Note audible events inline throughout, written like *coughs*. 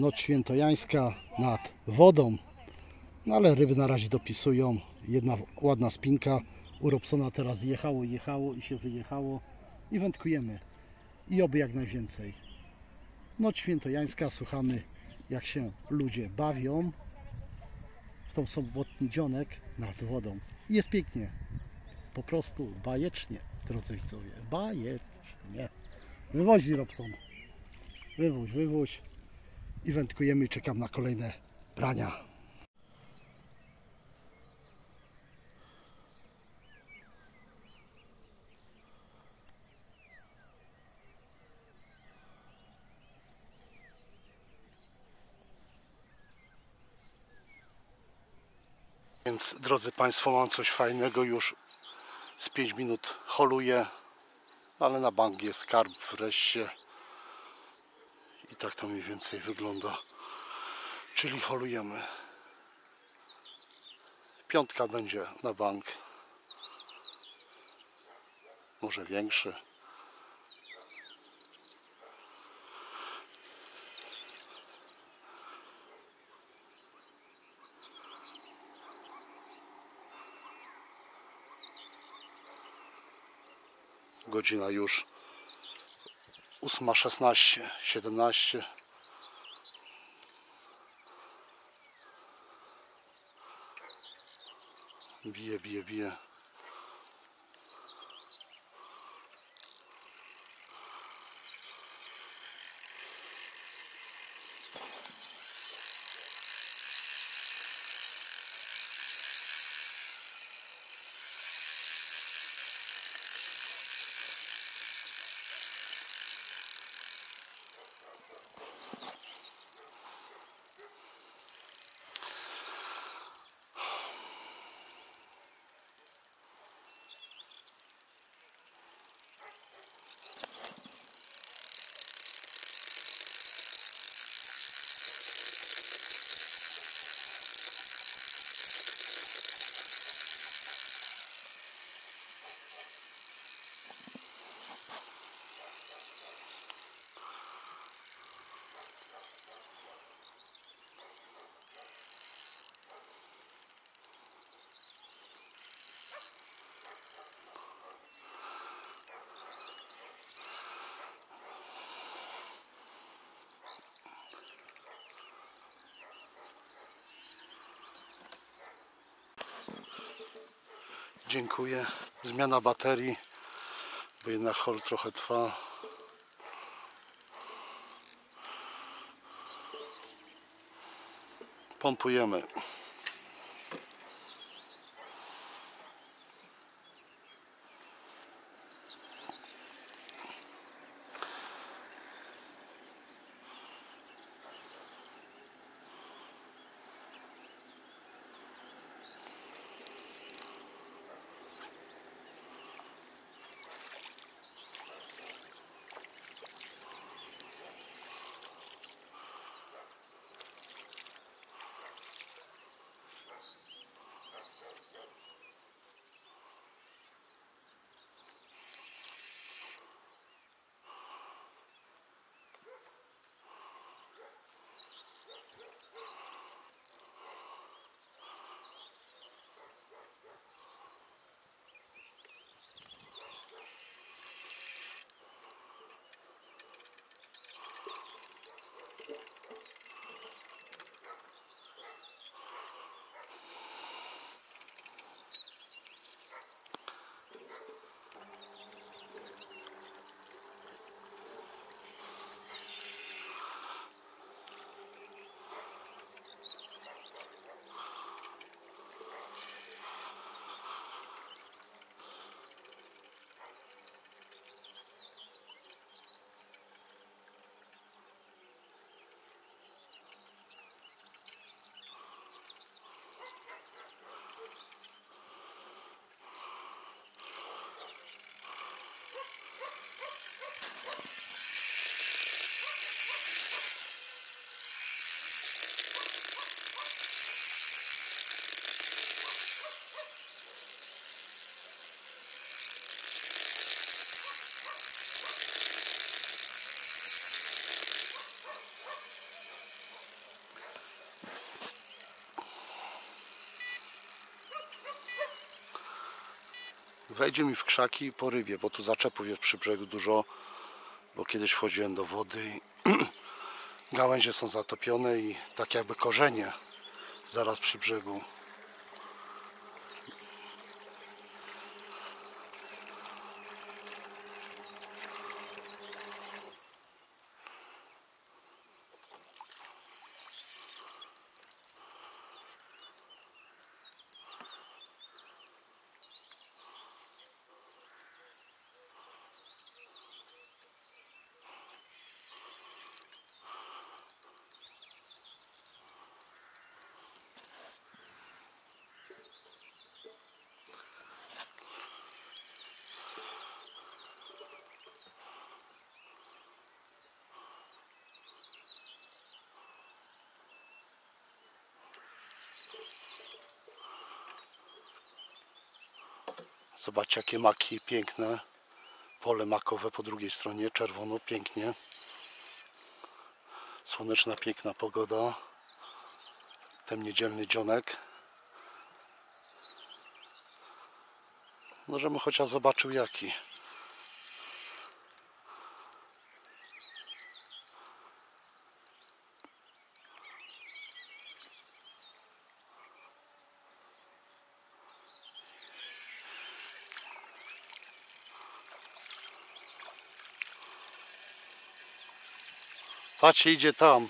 Noc świętojańska nad wodą. No ale ryby na razie dopisują. Jedna ładna spinka. U Robsona teraz jechało, jechało i się wyjechało. I wędkujemy. I oby jak najwięcej. Noc świętojańska, słuchamy jak się ludzie bawią w tą sobotni dzionek nad wodą. I jest pięknie. Po prostu bajecznie, drodzy widzowie. Bajecznie. Wywozi Robson. Wywóź, wywóź. I wędkujemy i czekam na kolejne brania. Więc drodzy Państwo, mam coś fajnego już z 5 minut holuję, ale na bank jest karp wreszcie. I tak to mniej więcej wygląda. Czyli holujemy. Piątka będzie na bank. Może większy. Godzina już 8.16, 17. Bije, bije, bije. Dziękuję. Zmiana baterii, bo jednak hol trochę trwa. Pompujemy. Wejdzie mi w krzaki po rybie, bo tu zaczepów jest przy brzegu dużo, bo kiedyś wchodziłem do wody i *clears throat* gałęzie są zatopione i tak jakby korzenie zaraz przy brzegu. Zobaczcie jakie maki piękne. Pole makowe po drugiej stronie, czerwono, pięknie. Słoneczna, piękna pogoda. Ten niedzielny dzionek. Możemy chociaż zobaczył jaki. Patrzcie, idzie tam.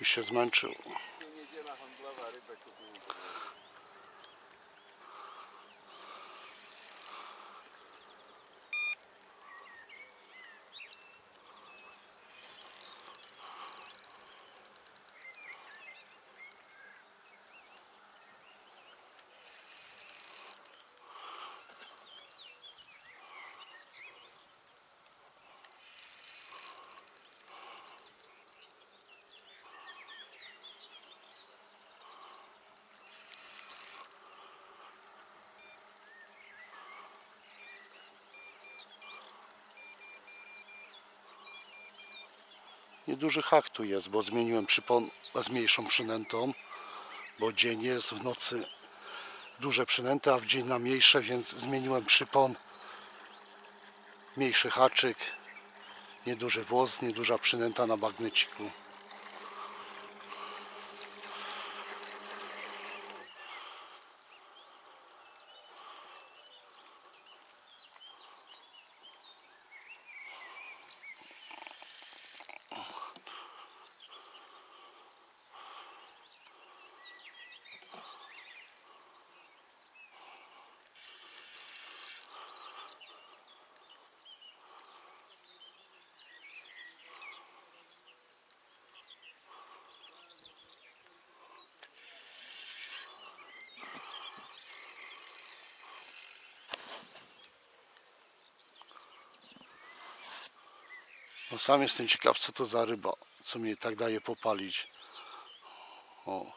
Już się zmęczył. Nieduży hak tu jest, bo zmieniłem przypon z mniejszą przynętą, bo dzień jest, w nocy duże przynęty, a w dzień na mniejsze, więc zmieniłem przypon. Mniejszy haczyk, nieduży włos, nieduża przynęta na magneciku. Sam jestem ciekaw, co to za ryba, co mnie tak daje popalić. O,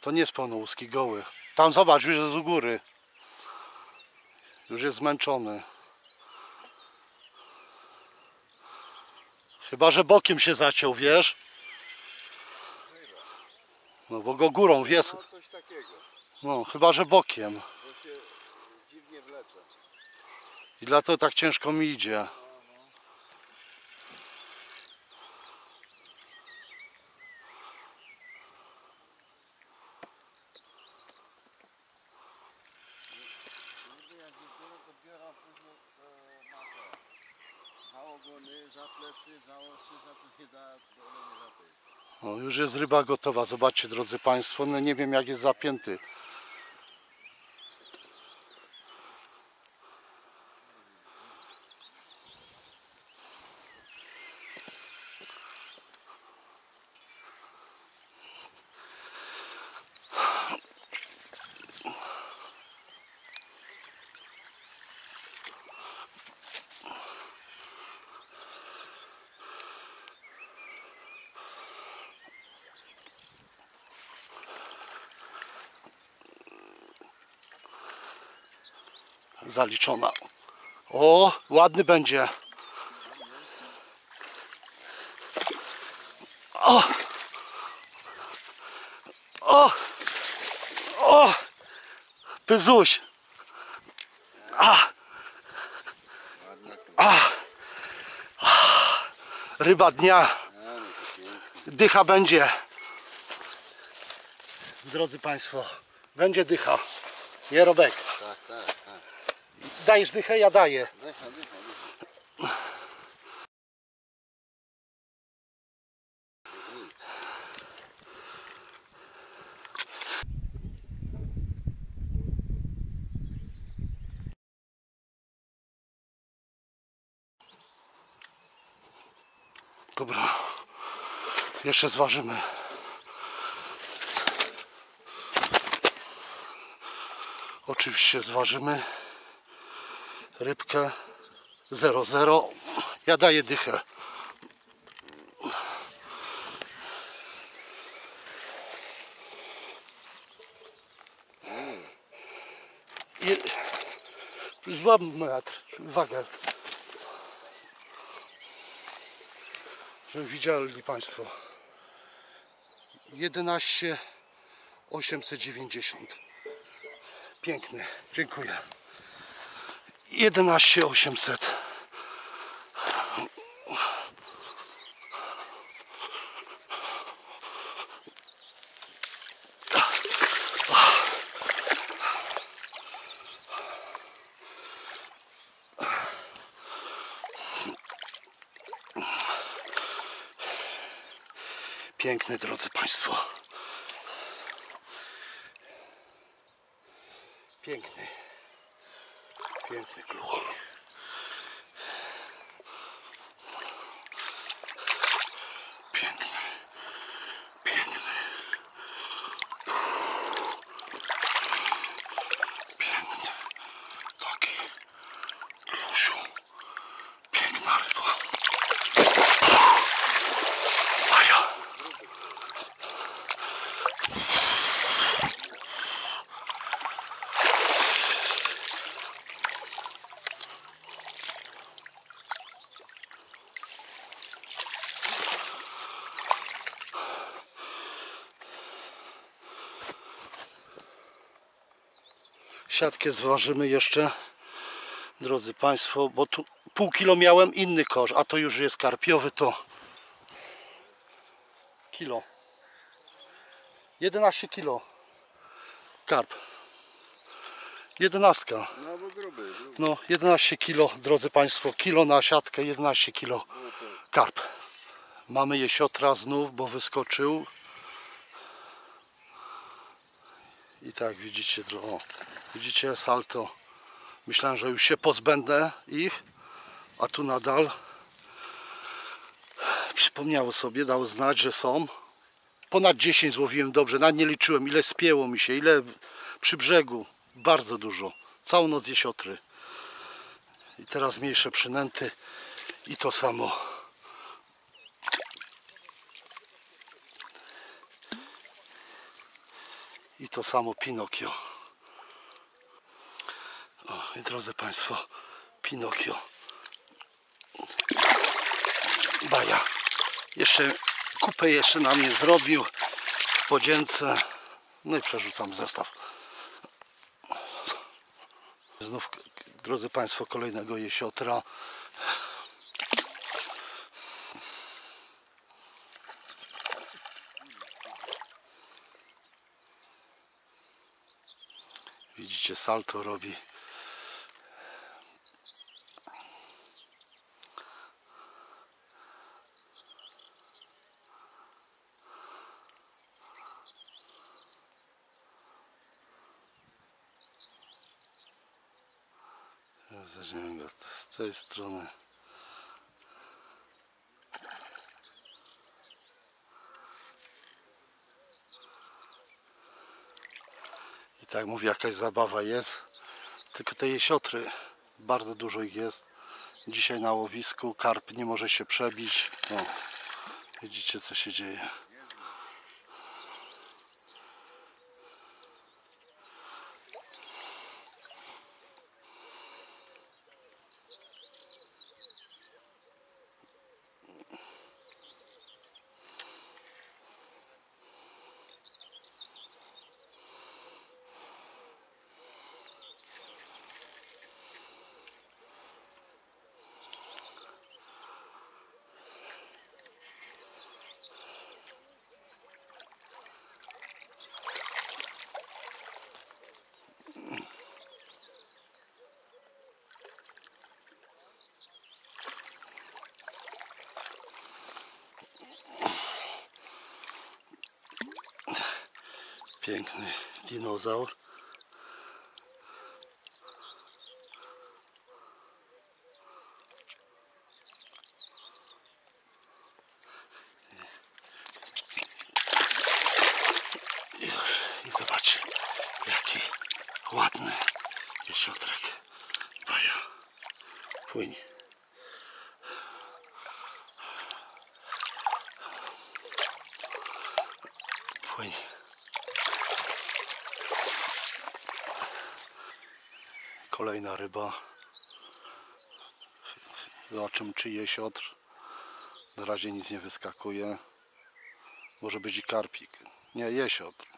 to nie jest pełnołuski goły. Tam zobacz, już jest u góry. Już jest zmęczony. Chyba, że bokiem się zaciął, wiesz? No bo go górą, wiesz? No No, chyba, że bokiem. I dlatego tak ciężko mi idzie. Kurde, jak dopiero podbiera później e, ma te za ogony, za plecy, za oczy, za to nie da, to one nie zapyt. O, już jest ryba gotowa. Zobaczcie, drodzy Państwo. No nie wiem, jak jest zapięty. Zaliczona. O, ładny będzie. O! O! O! Pyzuś! A! A! Ryba dnia. Dycha będzie. Drodzy Państwo, będzie dycha. Jerobek. Tak, tak. Dajesz dychę, ja daję. Dobra. Jeszcze zważymy. Oczywiście zważymy rybkę 00. Ja daję dychę. Je... Złam metr, wagę. Żeby widzieli Państwo. 11 890. Piękny, dziękuję. 11 800. Piękny, drodzy Państwo. Piękny Siatkę zważymy jeszcze, drodzy Państwo, bo tu pół kilo miałem inny kosz, a to już jest karpiowy, to kilo. 11 kilo. Karp. Jedenastka. No bo gruby, gruby. No, 11 kilo, drodzy Państwo, kilo na siatkę, 11 kilo karp. Mamy jesiotra znów, bo wyskoczył. I tak widzicie, o, widzicie salto. Myślałem, że już się pozbędę ich, a tu nadal przypomniało sobie, dał znać, że są. Ponad 10 złowiłem dobrze, nawet nie liczyłem ile spięło mi się, ile przy brzegu. Bardzo dużo. Całą noc jesiotry. I teraz mniejsze przynęty i to samo. I to samo Pinokio. O, i drodzy Państwo, Pinokio. Baja. Jeszcze kupę jeszcze na mnie zrobił w podzięce. No i przerzucam zestaw. Znów, drodzy Państwo, kolejnego jesiotra. Widzicie, salto robi. Zaczniemy go z tej strony. I tak mówię, jakaś zabawa jest. Tylko te jesiotry, bardzo dużo ich jest. Dzisiaj na łowisku karp nie może się przebić. No, widzicie co się dzieje. Piękny dinozaur. Już. I zobaczcie, jaki ładny jesiotrek. Baja. Płyń. Płyń. Kolejna ryba. Zobaczymy czy jesiotr. Na razie nic nie wyskakuje. Może być i karpik. Nie, jesiotr.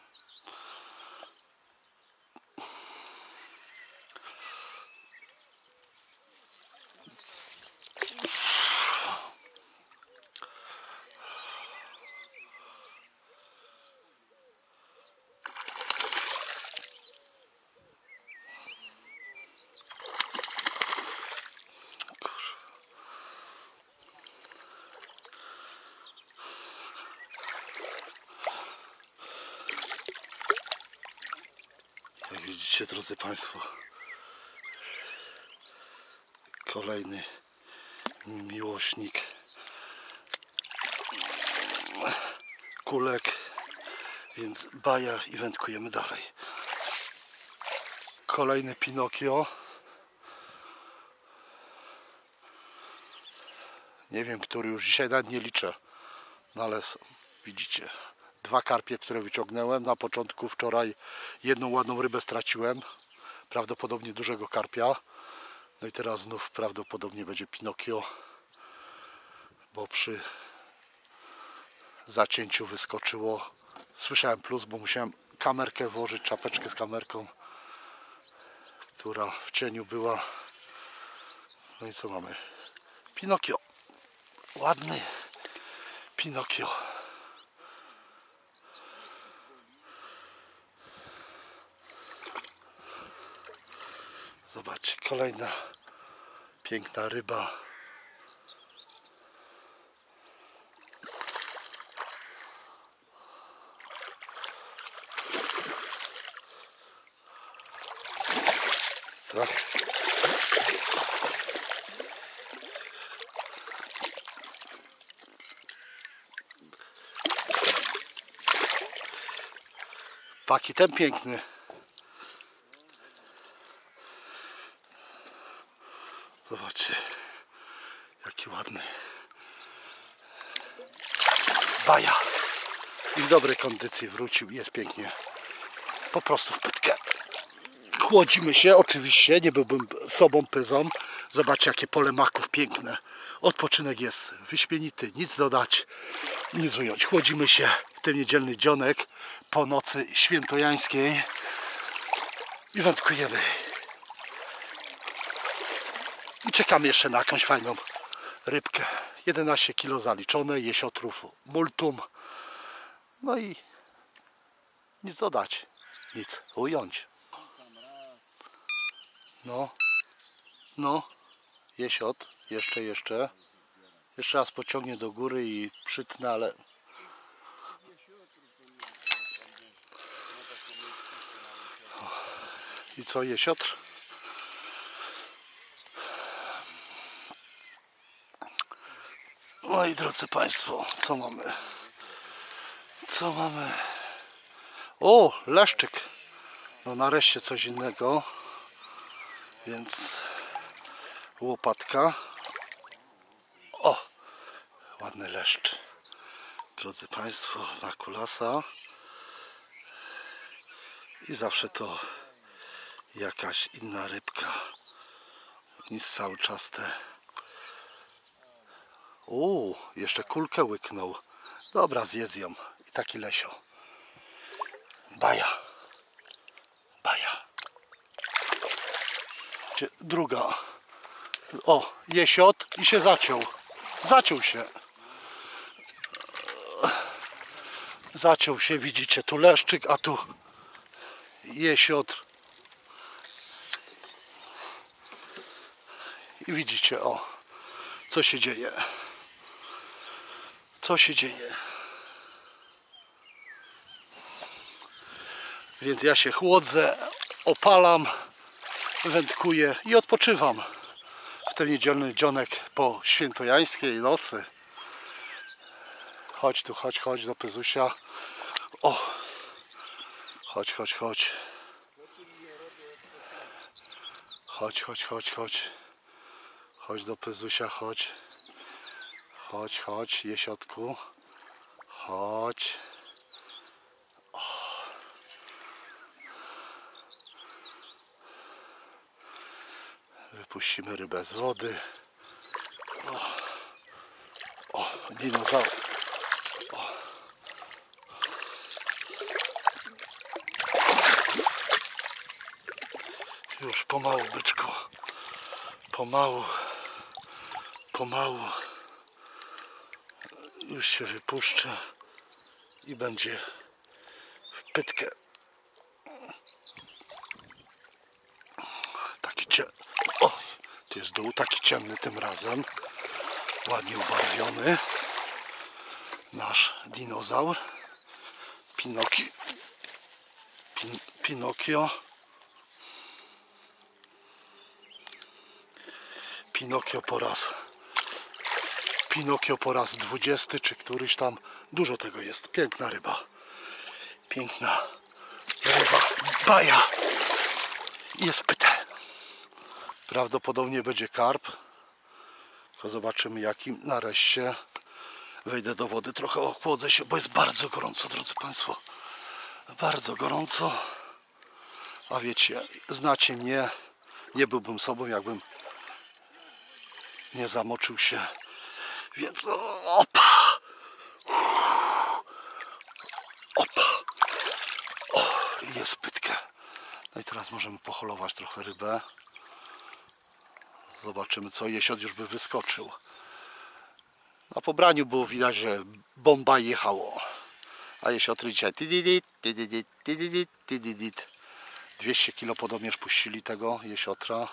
Widzicie, drodzy Państwo, kolejny miłośnik kulek, więc baja i wędkujemy dalej. Kolejny Pinokio. Nie wiem, który już dzisiaj nawet nie liczę, no ale są, widzicie, dwa karpie, które wyciągnąłem. Na początku wczoraj jedną ładną rybę straciłem, prawdopodobnie dużego karpia. No i teraz znów prawdopodobnie będzie Pinokio, bo przy zacięciu wyskoczyło. Słyszałem plus, bo musiałem kamerkę włożyć, czapeczkę z kamerką, która w cieniu była. No i co mamy? Pinokio. Ładny Pinokio. Zobaczcie, kolejna piękna ryba. Tak. Paki ten piękny. Zobaczcie, jaki ładny. Baja. I w dobrej kondycji wrócił. Jest pięknie. Po prostu w pytkę. Chłodzimy się, oczywiście. Nie byłbym sobą pyzą. Zobaczcie, jakie pole maków piękne. Odpoczynek jest wyśmienity. Nic dodać, nic ująć. Chłodzimy się w ten niedzielny dzionek po nocy świętojańskiej. I wędkujemy. I czekamy jeszcze na jakąś fajną rybkę. 11 kg zaliczone, jesiotrów multum. No i nic dodać, nic ująć. No, no, jesiot, jeszcze, jeszcze. Jeszcze raz pociągnie do góry i przytnę, ale I co, jesiotr? Moi drodzy Państwo, co mamy? Co mamy? O, leszczyk. No nareszcie coś innego. Więc łopatka. O, ładny leszcz. Drodzy Państwo, na kulasa. I zawsze to jakaś inna rybka niż cały czas te Uuu, jeszcze kulkę łyknął. Dobra, zjedz ją. I taki lesio. Baja. Baja. Druga. O, jesiot i się zaciął. Zaciął się. Zaciął się, widzicie, tu leszczyk, a tu jesiot. I widzicie, o, co się dzieje co się dzieje. Więc ja się chłodzę, opalam, wędkuję i odpoczywam w ten niedzielny dzionek po świętojańskiej nocy. Chodź tu, chodź, chodź do Pyzusia. O! Chodź, chodź, chodź. Chodź, chodź, chodź, chodź. Chodź do Pyzusia, chodź. Chodź, chodź, jesiotku. Chodź. Wypuścimy rybę z wody. O, o dinozaur. O. Już pomału, byczku. Pomału. Pomału. Już się wypuszcza i będzie w pytkę. Taki ciemny. O! To jest dół, taki ciemny tym razem. Ładnie ubarwiony. Nasz dinozaur. Pinoki. Pin Pinokio. Pinokio po raz Pinokio po raz 20 czy któryś tam. Dużo tego jest. Piękna ryba. Piękna ryba. Baja. Jest pyte. Prawdopodobnie będzie karp. Tylko zobaczymy jakim. Nareszcie wejdę do wody. Trochę ochłodzę się, bo jest bardzo gorąco, drodzy Państwo. Bardzo gorąco. A wiecie, znacie mnie. Nie byłbym sobą, jakbym nie zamoczył się więc opa! Opa! O, jest pytkę. No i teraz możemy poholować trochę rybę. Zobaczymy co, jesiod już by wyskoczył. Na pobraniu było widać, że bomba jechało. A jesiotry dzisiaj 200 kg podobnież puścili tego jesiotra.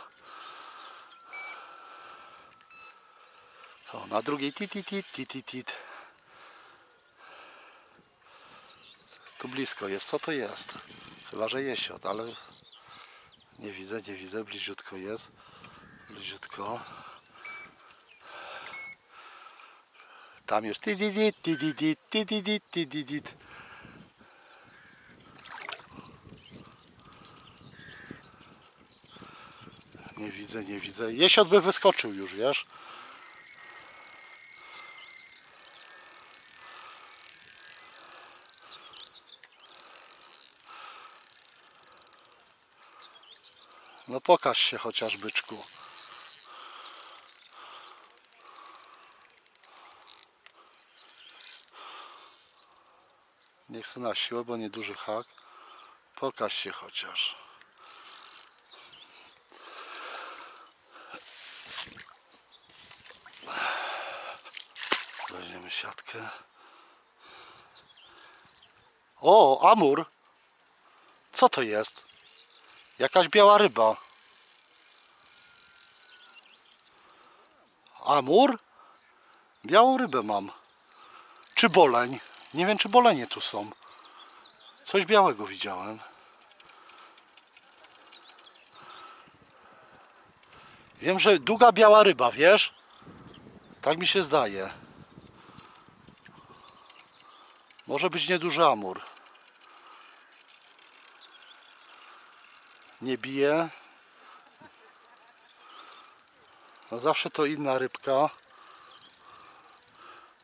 O, na drugiej tit, tit, tit, tit, tit. Tu blisko jest, co to jest? Chyba, że jesiot, ale nie widzę, nie widzę, bliziutko jest. Bliziutko. Tam już tit, tit, tit, tit, tit, tit, tit, tit, tit, tit. Nie widzę, nie widzę. Jesiot by wyskoczył już, wiesz? pokaż się chociaż byczku. Nie chcę na siłę, bo nieduży hak. Pokaż się chociaż. Weźmiemy siatkę. O, amur! Co to jest? Jakaś biała ryba. amur, białą rybę mam. Czy boleń? Nie wiem, czy bolenie tu są. Coś białego widziałem. Wiem, że długa biała ryba, wiesz? Tak mi się zdaje. Może być nieduży amur. Nie bije. No zawsze to inna rybka.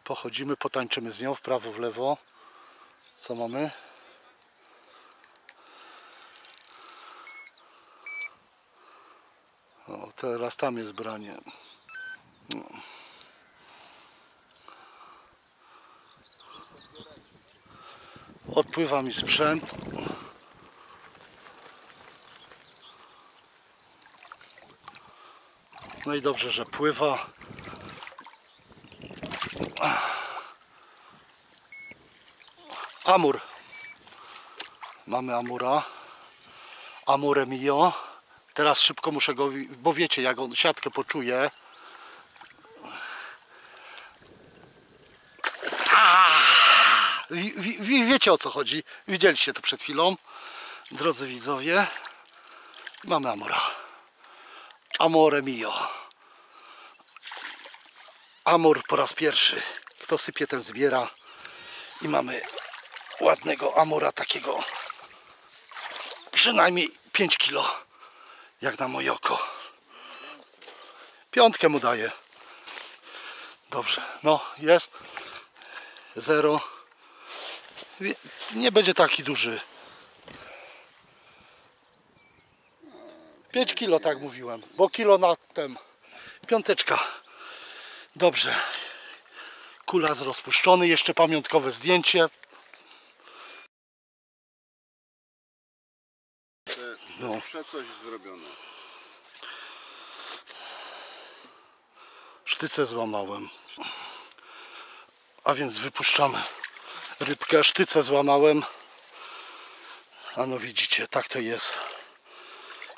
Pochodzimy, potańczymy z nią w prawo, w lewo. Co mamy? O, teraz tam jest branie. No. Odpływa mi sprzęt. No i dobrze, że pływa. Amur. Mamy Amura. Amure mio. Teraz szybko muszę go, bo wiecie, jak on siatkę poczuje. Ah! Wi- wi- wi- Wiecie o co chodzi. Widzieliście to przed chwilą. Drodzy widzowie. Mamy Amura. Amore mio. Amur po raz pierwszy. Kto sypie, ten zbiera. I mamy ładnego Amura takiego. Przynajmniej 5 kilo. Jak na moje oko. Piątkę mu daję. Dobrze. No, jest. Zero. Nie będzie taki duży. 5 kilo, tak mówiłem. Bo kilo na tem. Piąteczka. Dobrze. Kula z rozpuszczony. Jeszcze pamiątkowe zdjęcie. No. Zawsze coś zrobione. Sztycę złamałem. A więc wypuszczamy rybkę. Sztycę złamałem. A no widzicie, tak to jest.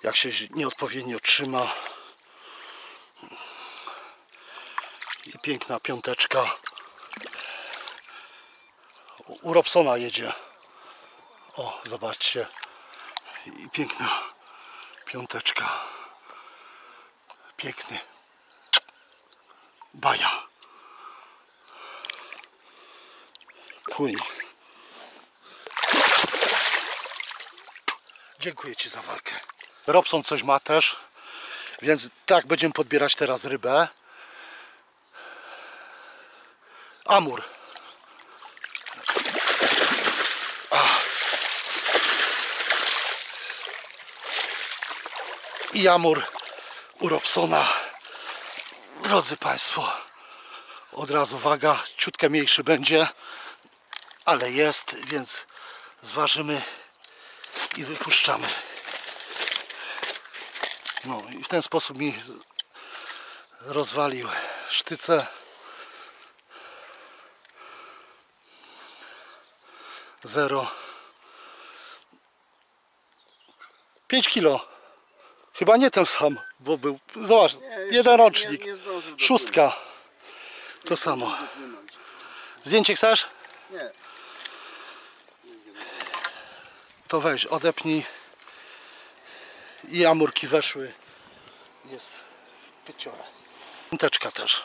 Jak się nieodpowiednio trzyma. Piękna piąteczka. U Robsona jedzie. O, zobaczcie. I piękna piąteczka. Piękny. Baja. Płyń. Dziękuję Ci za walkę. Robson coś ma też, więc tak będziemy podbierać teraz rybę. amur. Ah. I amur u Robsona. Drodzy Państwo, od razu waga, ciutkę mniejszy będzie, ale jest, więc zważymy i wypuszczamy. No i w ten sposób mi rozwalił sztycę. 0 5 kilo. Chyba nie ten sam bo był, zobacz, jeden rocznik. szóstka. To samo. zdjęcie chcesz? nie. To weź, odepnij. I amurki weszły. Jest pyciora. Teczka też.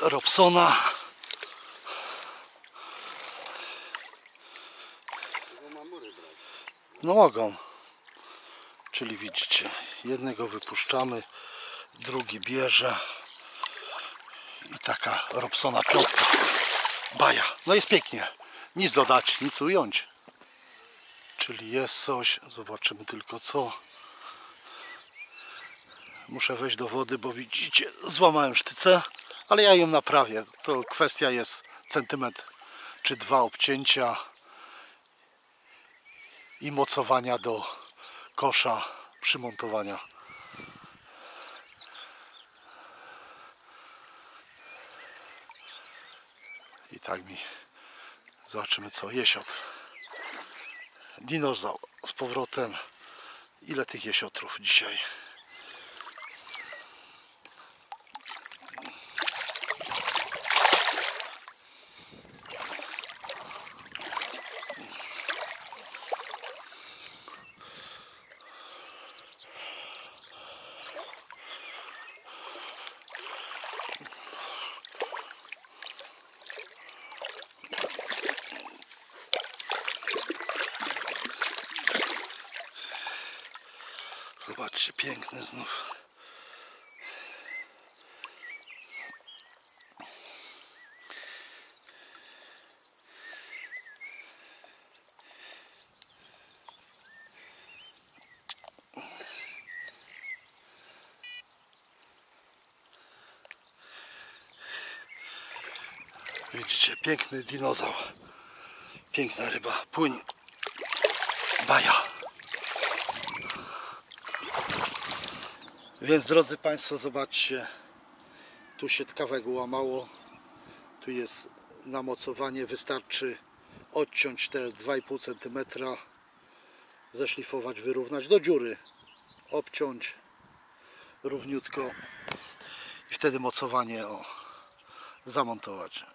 Robsona. No mogą. Czyli widzicie, jednego wypuszczamy, drugi bierze. I taka Robsona piątka. Baja. No jest pięknie. Nic dodać, nic ująć. Czyli jest coś. Zobaczymy tylko co. Muszę wejść do wody, bo widzicie, złamałem sztycę, ale ja ją naprawię. To kwestia jest centymetr czy dwa obcięcia i mocowania do kosza przymontowania. I tak mi zobaczymy co jesiotr. Dinozaur z powrotem. Ile tych jesiotrów dzisiaj? Widzicie, piękny dinozaur. Piękna ryba. Płyń. Baja. Więc drodzy Państwo, zobaczcie. Tu się tkawego łamało. Tu jest namocowanie. Wystarczy odciąć te 2,5 cm. Zeszlifować, wyrównać do dziury. Obciąć równiutko. I wtedy mocowanie o, zamontować.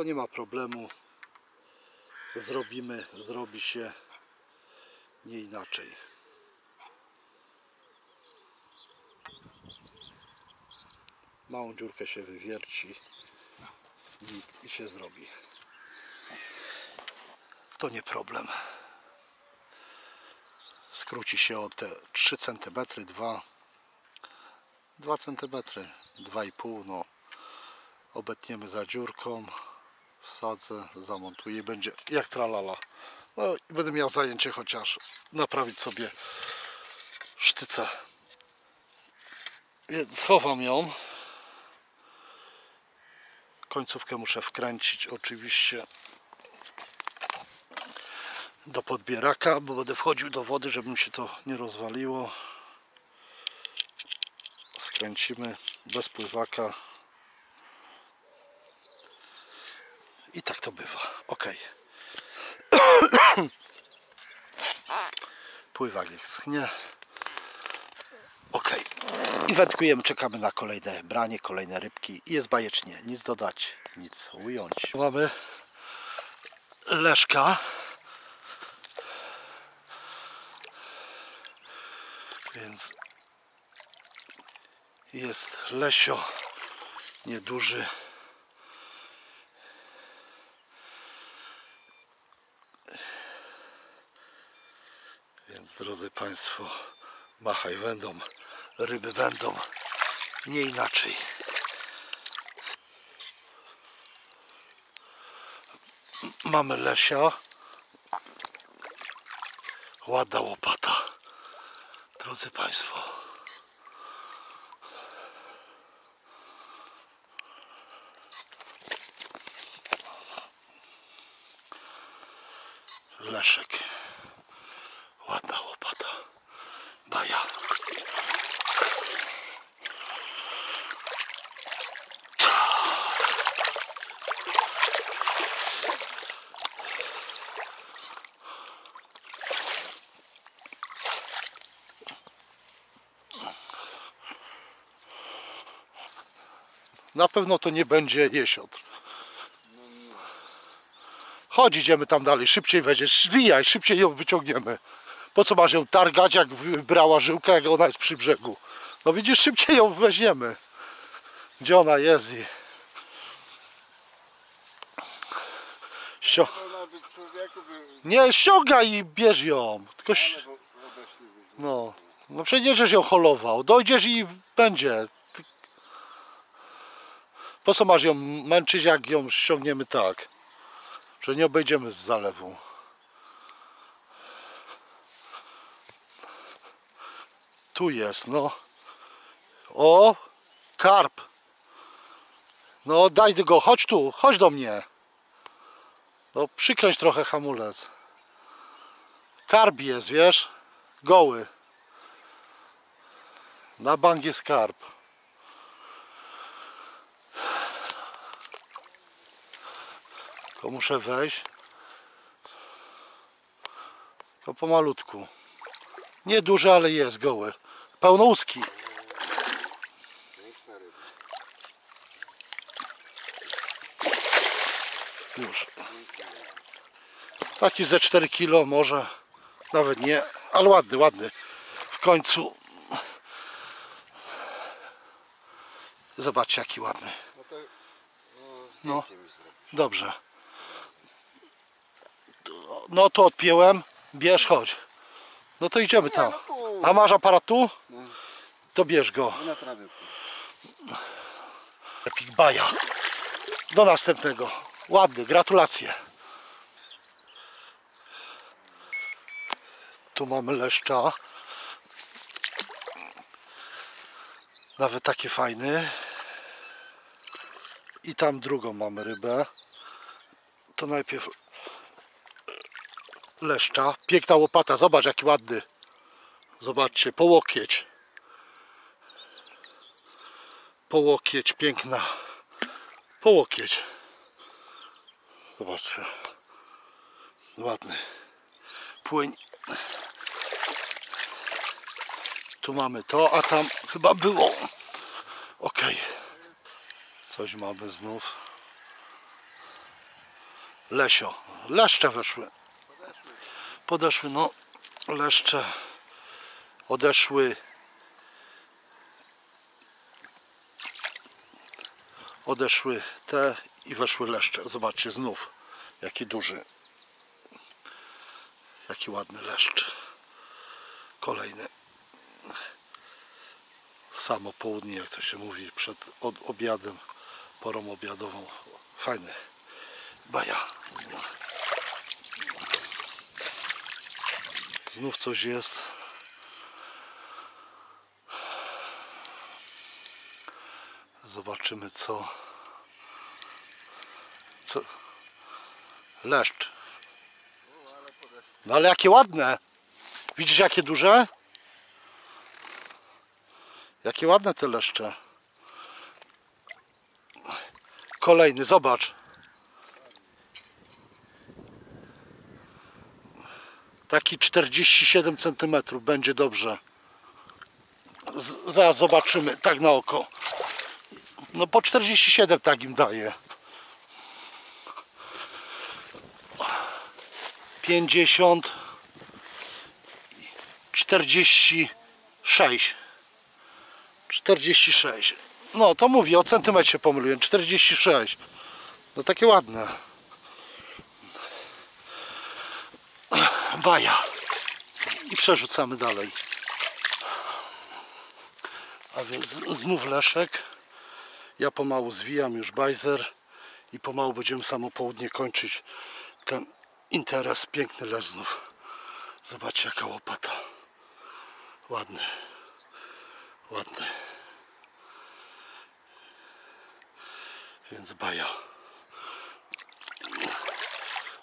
To nie ma problemu. Zrobimy, zrobi się nie inaczej. Małą dziurkę się wywierci i, i się zrobi. To nie problem. Skróci się o te 3 cm, 2 2 cm, 2,5 no. Obetniemy za dziurką, wsadzę, zamontuję i będzie jak tralala. No i będę miał zajęcie chociaż naprawić sobie sztycę. Więc schowam ją. Końcówkę muszę wkręcić oczywiście do podbieraka, bo będę wchodził do wody, żeby mi się to nie rozwaliło. Skręcimy bez pływaka. I tak to bywa. Ok. *coughs* Pływak niech schnie. Ok. I wędkujemy, czekamy na kolejne branie, kolejne rybki. I jest bajecznie. Nic dodać, nic ująć. Mamy leszka. Więc jest lesio nieduży. Więc drodzy Państwo, machaj będą, ryby będą, nie inaczej. Mamy lesia, ładna łopata, drodzy Państwo. Leszek. Ładna łopata. Baja. Na pewno to nie będzie jesiotr. Chodź, idziemy tam dalej, szybciej weźmiesz, zwijaj, szybciej ją wyciągniemy. Po co masz ją targać, jak brała żyłkę, jak ona jest przy brzegu? No widzisz, szybciej ją weźmiemy. Gdzie ona jest i... Nie, ściągaj i bierz ją. Tylko... No, no przecież ją holował. Dojdziesz i będzie. Po co masz ją męczyć, jak ją ściągniemy tak? Że nie obejdziemy z zalewu. Tu jest, no. O, karp. No daj go, chodź tu, chodź do mnie. No przykręć trochę hamulec. Karp jest, wiesz? Goły. Na bank jest karp. Tylko muszę wejść. Tylko pomalutku. Nie duży, ale jest goły. Pełnouski. Już. Taki ze 4 kg może. Nawet nie. Ale ładny, ładny. W końcu. Zobaczcie jaki ładny. No. No. Dobrze. No to odpięłem. Bierz, chodź. No to idziemy tam. no. A masz aparat tu? No. To bierz go. Na trawie. Epic Baja. Do następnego. Ładny, gratulacje. Tu mamy leszcza. Nawet taki fajny. I tam drugą mamy rybę. To najpierw leszcza. Piękna łopata. Zobacz jaki ładny. Zobaczcie, po łokieć. Po łokieć, piękna. Po łokieć. Zobaczcie. Ładny. Płyń. Tu mamy to, a tam chyba było. Ok. Coś mamy znów. Lesio. Leszcze weszły. Podeszły, no. Leszcze odeszły. odeszły te i weszły leszcze. Zobaczcie znów, jaki duży, jaki ładny leszcz. Kolejny. Samo południe, jak to się mówi, przed obiadem, porą obiadową. Fajny. Baja. Znów coś jest. Zobaczymy co. Co? Leszcz. No ale jakie ładne. Widzisz jakie duże? Jakie ładne te leszcze. Kolejny, zobacz. Taki 47 cm będzie dobrze. Zaraz zobaczymy, tak na oko. No po 47 tak im daje. 50 46 46 No to mówię, o centymetr się pomyliłem 46 No takie ładne Baja I przerzucamy dalej A więc znów leszek ja pomału zwijam już bajzer i pomału będziemy samo południe kończyć ten interes. Piękny les znów. Zobaczcie jaka łopata. Ładny. Ładny. Więc baja.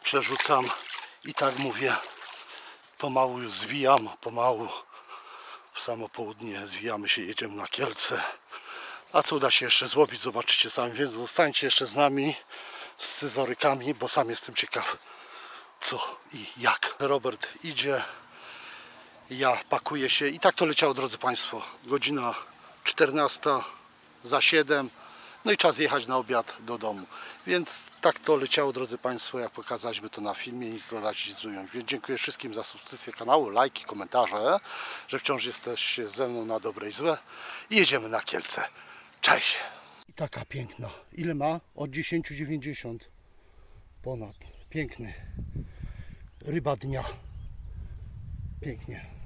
Przerzucam i tak mówię. Pomału już zwijam, pomału w samo południe zwijamy się, jedziemy na Kielce. A co uda się jeszcze złowić, zobaczycie sami, więc zostańcie jeszcze z nami, z scyzorykami, bo sam jestem ciekaw co i jak. Robert idzie, ja pakuję się i tak to leciało drodzy Państwo. Godzina 14 za 7, no i czas jechać na obiad do domu. Więc tak to leciało drodzy Państwo, jak pokazaliśmy to na filmie, nic dodać, nic ująć. Więc dziękuję wszystkim za subskrypcję kanału, lajki, komentarze, że wciąż jesteście ze mną na dobre i złe i jedziemy na Kielce. Cześć! I taka piękna. Ile ma? Od 10,90 ponad. Piękny. Ryba dnia. Pięknie.